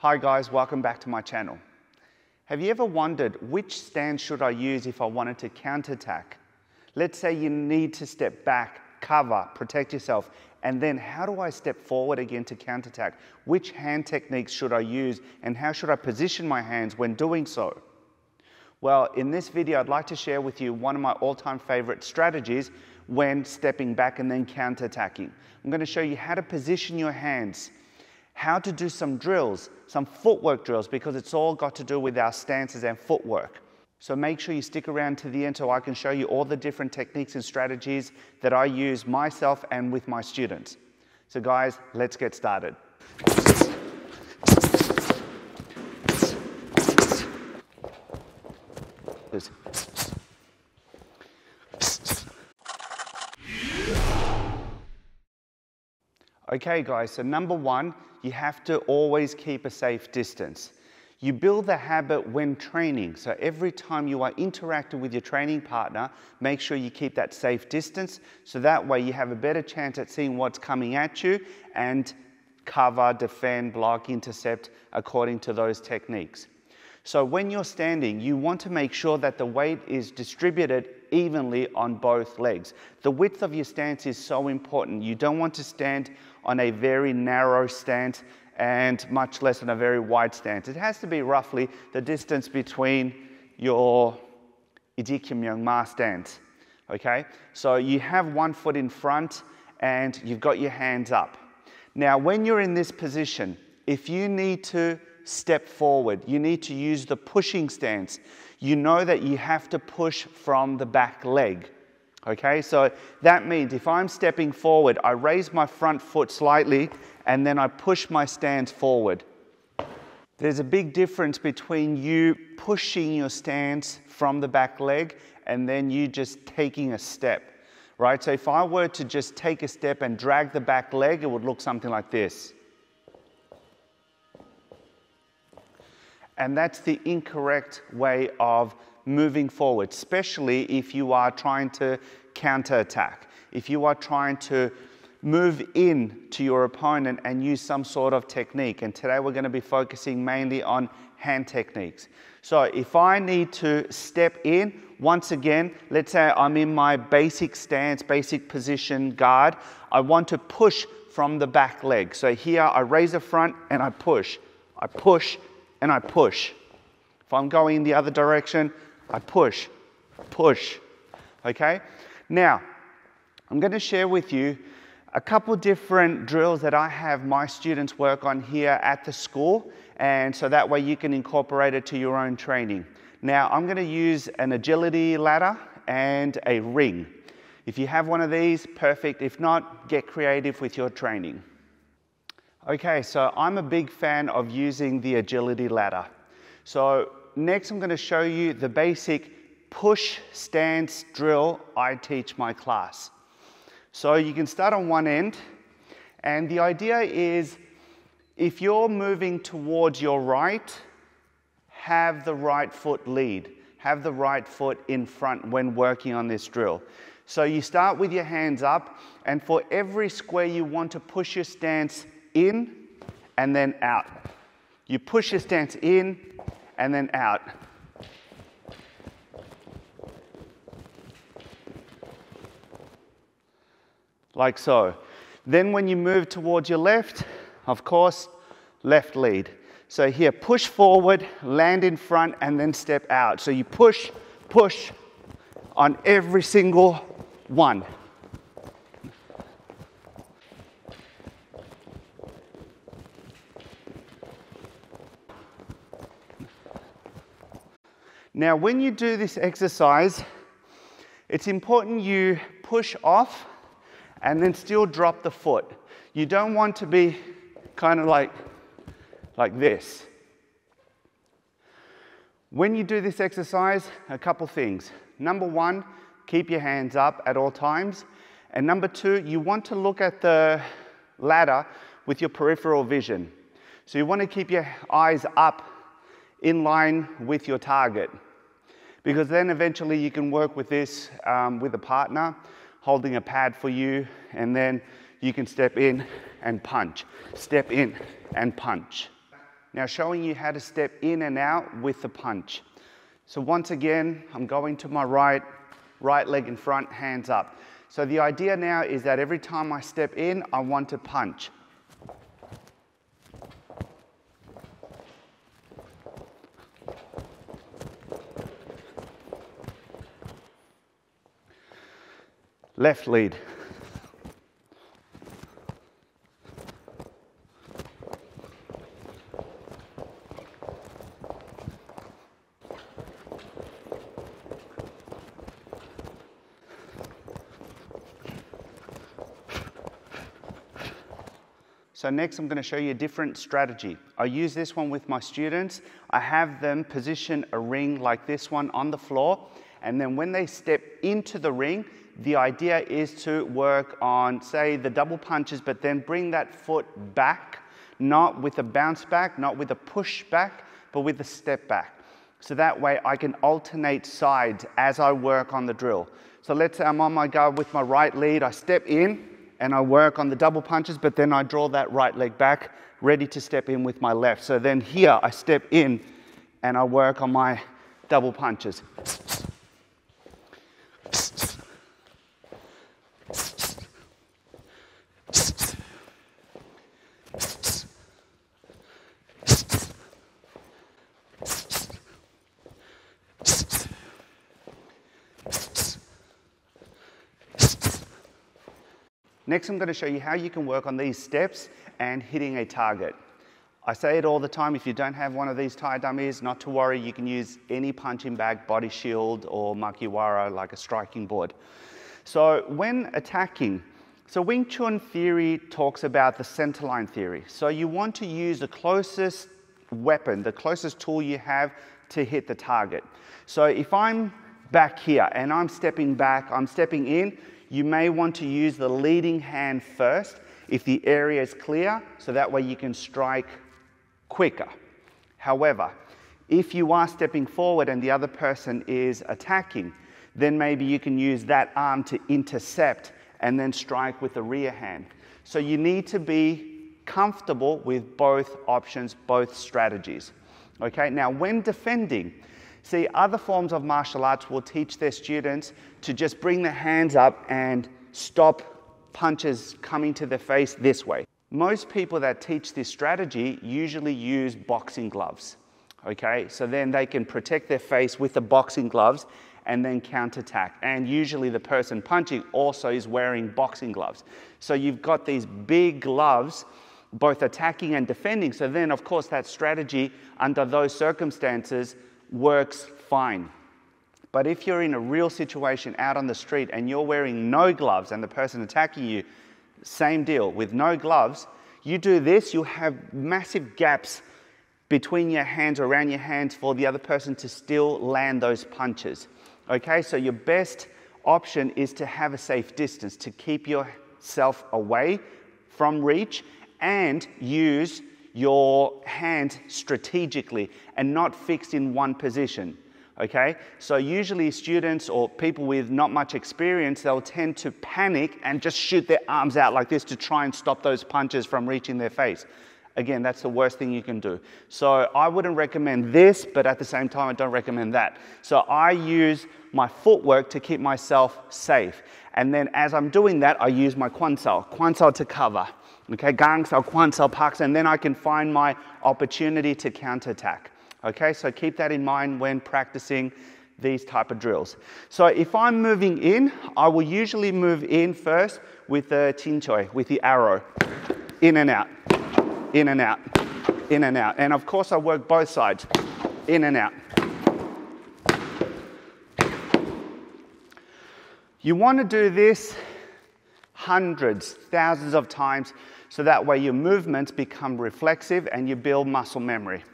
Hi guys, welcome back to my channel. Have you ever wondered which stance should I use if I wanted to counterattack? Let's say you need to step back, cover, protect yourself, and then how do I step forward again to counterattack? Which hand techniques should I use and how should I position my hands when doing so? Well, in this video, I'd like to share with you one of my all-time favorite strategies when stepping back and then counterattacking. I'm going to show you how to position your hands, how to do some drills, some footwork drills, because it's all got to do with our stances and footwork. So make sure you stick around to the end so I can show you all the different techniques and strategies that I use myself and with my students. So guys, let's get started. Okay guys, so number one, you have to always keep a safe distance. You build the habit when training. So every time you are interacting with your training partner, make sure you keep that safe distance. So that way you have a better chance at seeing what's coming at you and cover, defend, block, intercept according to those techniques. So when you're standing, you want to make sure that the weight is distributed evenly on both legs. The width of your stance is so important. You don't want to stand on a very narrow stance and much less on a very wide stance. It has to be roughly the distance between your Idikim Ma stance. Okay? So you have one foot in front and you've got your hands up. Now, when you're in this position, if you need to step forward. You need to use the pushing stance. You know that you have to push from the back leg. Okay, so that means if I'm stepping forward, I raise my front foot slightly and then I push my stance forward. There's a big difference between you pushing your stance from the back leg and then you just taking a step, right? So if I were to just take a step and drag the back leg, it would look something like this. And that's the incorrect way of moving forward, especially if you are trying to counterattack. If you are trying to move in to your opponent and use some sort of technique. And today we're going to be focusing mainly on hand techniques. So if I need to step in, once again, let's say I'm in my basic stance, basic position guard, I want to push from the back leg. So here I raise the front and I push. I push and I push. If I'm going the other direction, I push, push. Okay? Now, I'm going to share with you a couple different drills that I have my students work on here at the school, and so that way you can incorporate it to your own training. Now, I'm going to use an agility ladder and a ring. If you have one of these, perfect. If not, get creative with your training. Okay, so I'm a big fan of using the agility ladder. So next I'm going to show you the basic push stance drill I teach my class. So you can start on one end and the idea is if you're moving towards your right, have the right foot lead. Have the right foot in front when working on this drill. So you start with your hands up and for every square you want to push your stance in and then out. You push your stance in and then out. Like so. Then when you move towards your left, of course, left lead. So here, push forward, land in front, and then step out. So you push, push on every single one. Now, when you do this exercise, it's important you push off and then still drop the foot. You don't want to be kind of like, like this. When you do this exercise, a couple things. Number one, keep your hands up at all times. And number two, you want to look at the ladder with your peripheral vision. So you want to keep your eyes up in line with your target because then eventually you can work with this um, with a partner holding a pad for you and then you can step in and punch, step in and punch. Now showing you how to step in and out with the punch. So once again, I'm going to my right, right leg in front, hands up. So the idea now is that every time I step in, I want to punch. Left lead. So next I'm going to show you a different strategy. I use this one with my students. I have them position a ring like this one on the floor and then when they step into the ring, the idea is to work on, say, the double punches, but then bring that foot back, not with a bounce back, not with a push back, but with a step back. So that way I can alternate sides as I work on the drill. So let's say I'm on my guard with my right lead, I step in and I work on the double punches, but then I draw that right leg back, ready to step in with my left. So then here I step in and I work on my double punches. Next, I'm going to show you how you can work on these steps and hitting a target. I say it all the time, if you don't have one of these Thai dummies, not to worry, you can use any punching bag, body shield, or makiwara like a striking board. So when attacking, so Wing Chun theory talks about the centerline theory. So you want to use the closest weapon, the closest tool you have to hit the target. So if I'm back here and I'm stepping back, I'm stepping in, you may want to use the leading hand first if the area is clear, so that way you can strike quicker. However, if you are stepping forward and the other person is attacking, then maybe you can use that arm to intercept and then strike with the rear hand. So you need to be comfortable with both options, both strategies. Okay, now when defending, See, other forms of martial arts will teach their students to just bring their hands up and stop punches coming to their face this way. Most people that teach this strategy usually use boxing gloves. Okay, so then they can protect their face with the boxing gloves and then counterattack. And usually the person punching also is wearing boxing gloves. So you've got these big gloves, both attacking and defending. So then, of course, that strategy under those circumstances works fine. But if you're in a real situation out on the street and you're wearing no gloves and the person attacking you, same deal, with no gloves, you do this, you'll have massive gaps between your hands, around your hands, for the other person to still land those punches. Okay, so your best option is to have a safe distance, to keep yourself away from reach and use your hand strategically and not fixed in one position. Okay? So, usually, students or people with not much experience, they'll tend to panic and just shoot their arms out like this to try and stop those punches from reaching their face. Again, that's the worst thing you can do. So, I wouldn't recommend this, but at the same time, I don't recommend that. So, I use my footwork to keep myself safe. And then, as I'm doing that, I use my kwansao, kwansao to cover. Okay, gang sao, kwan sao, pak and then I can find my opportunity to counterattack. Okay, so keep that in mind when practicing these type of drills. So if I'm moving in, I will usually move in first with the chin choi, with the arrow, in and out, in and out, in and out. And of course I work both sides, in and out. You want to do this hundreds, thousands of times so that way your movements become reflexive and you build muscle memory.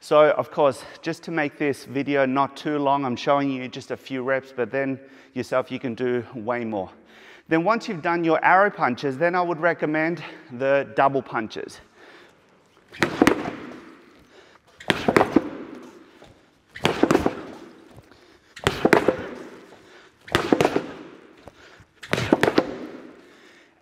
So, of course, just to make this video not too long, I'm showing you just a few reps, but then yourself you can do way more. Then once you've done your arrow punches, then I would recommend the double punches.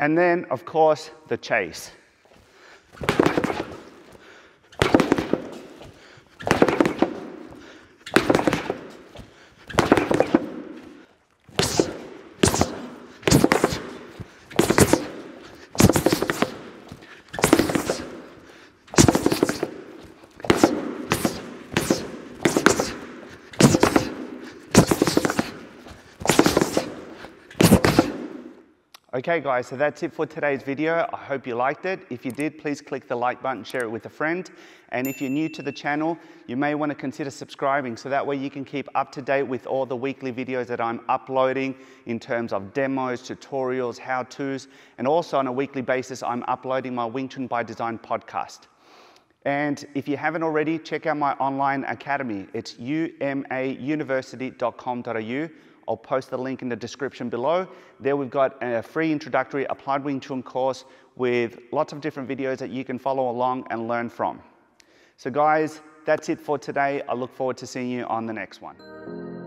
And then, of course, the chase. Okay guys, so that's it for today's video. I hope you liked it. If you did, please click the like button, share it with a friend. And if you're new to the channel, you may want to consider subscribing so that way you can keep up to date with all the weekly videos that I'm uploading in terms of demos, tutorials, how-tos, and also on a weekly basis, I'm uploading my Wing Chun by Design podcast. And if you haven't already, check out my online academy. It's umauniversity.com.au I'll post the link in the description below. There we've got a free introductory applied Wing Chun course with lots of different videos that you can follow along and learn from. So guys, that's it for today. I look forward to seeing you on the next one.